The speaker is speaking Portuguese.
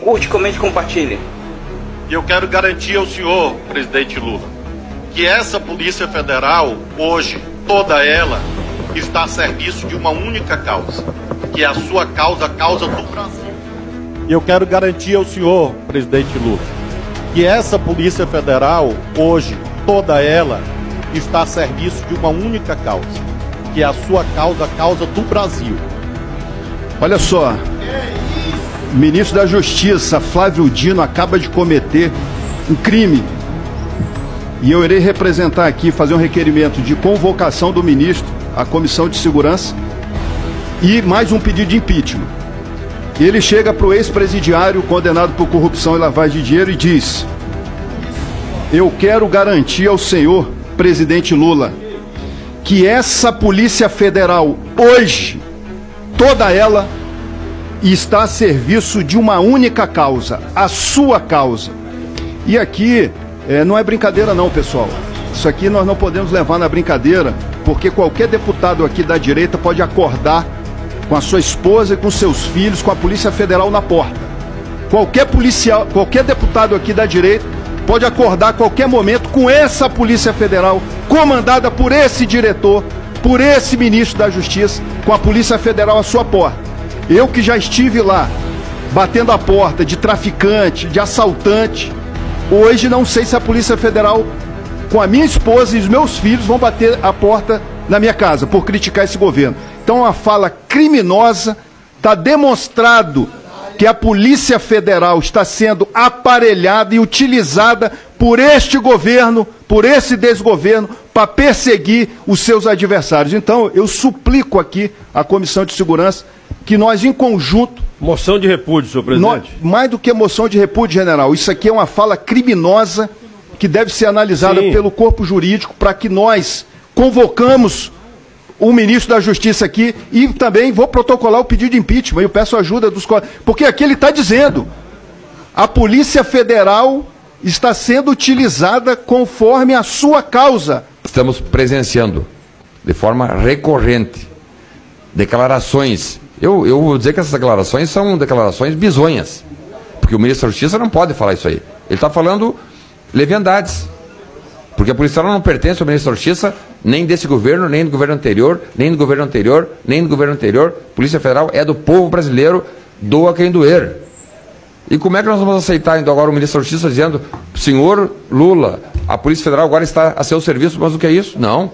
Curte, comente e compartilhe. E eu quero garantir ao senhor, presidente Lula, que essa Polícia Federal, hoje, toda ela, está a serviço de uma única causa, que é a sua causa, a causa do Brasil. E eu quero garantir ao senhor, presidente Lula, que essa Polícia Federal, hoje, toda ela, está a serviço de uma única causa, que é a sua causa, a causa do Brasil. Olha só, ministro da Justiça, Flávio Dino, acaba de cometer um crime. E eu irei representar aqui, fazer um requerimento de convocação do ministro à Comissão de Segurança e mais um pedido de impeachment. Ele chega para o ex-presidiário condenado por corrupção e lavagem de dinheiro e diz: Eu quero garantir ao senhor, presidente Lula, que essa Polícia Federal, hoje, toda ela, está a serviço de uma única causa, a sua causa. E aqui é, não é brincadeira, não, pessoal. Isso aqui nós não podemos levar na brincadeira, porque qualquer deputado aqui da direita pode acordar com a sua esposa e com seus filhos, com a Polícia Federal na porta. Qualquer policial, qualquer deputado aqui da direita pode acordar a qualquer momento com essa Polícia Federal, comandada por esse diretor, por esse ministro da Justiça, com a Polícia Federal à sua porta. Eu que já estive lá, batendo a porta de traficante, de assaltante, hoje não sei se a Polícia Federal, com a minha esposa e os meus filhos, vão bater a porta na minha casa por criticar esse governo. Então, uma fala criminosa, está demonstrado que a Polícia Federal está sendo aparelhada e utilizada por este governo, por esse desgoverno, para perseguir os seus adversários. Então, eu suplico aqui à Comissão de Segurança que nós, em conjunto. Moção de repúdio, senhor presidente. Nós, mais do que moção de repúdio, general, isso aqui é uma fala criminosa que deve ser analisada Sim. pelo corpo jurídico para que nós convocamos o ministro da Justiça aqui e também vou protocolar o pedido de impeachment. Eu peço ajuda dos. Porque aqui ele está dizendo: a Polícia Federal está sendo utilizada conforme a sua causa. Estamos presenciando de forma recorrente declarações. Eu, eu vou dizer que essas declarações são declarações bizonhas. Porque o ministro da Justiça não pode falar isso aí. Ele está falando leviandades. Porque a Polícia não pertence ao ministro da Justiça, nem desse governo, nem do governo anterior, nem do governo anterior, nem do governo anterior. A Polícia Federal é do povo brasileiro, doa quem doer. E como é que nós vamos aceitar então agora o ministro da Justiça dizendo, senhor Lula, a Polícia Federal agora está a seu serviço, mas o que é isso? Não.